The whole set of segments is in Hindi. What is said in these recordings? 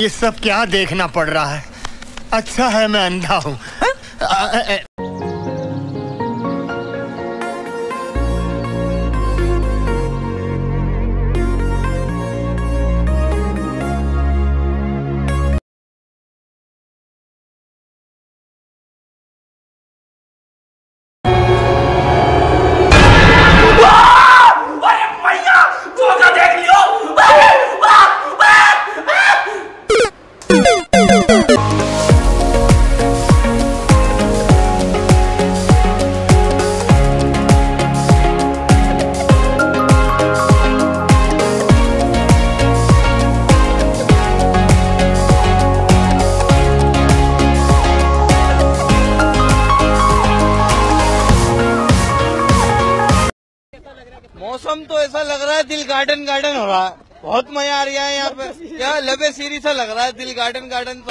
ये सब क्या देखना पड़ रहा है? अच्छा है मैं अंधा हूँ। दिल गार्डन गार्डन हो रहा है। बहुत मज़ा आ रहा है यहाँ पे क्या लबे सीरी सा लग रहा है दिल गार्डन गार्डन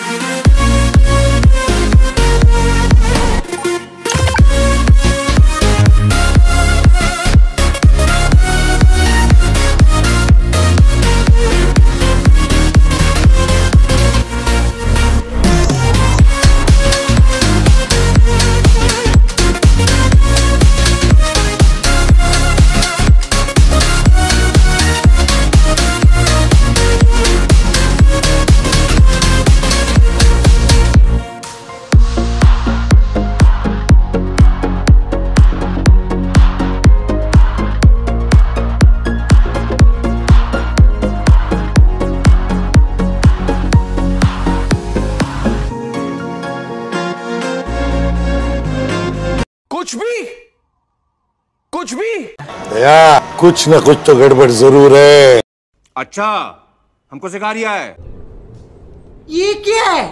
सा कुछ भी कुछ भी। या कुछ ना कुछ तो गड़बड़ ज़रूर है। अच्छा हमको सिखा रिया है। ये क्या है?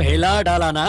हिला डाला ना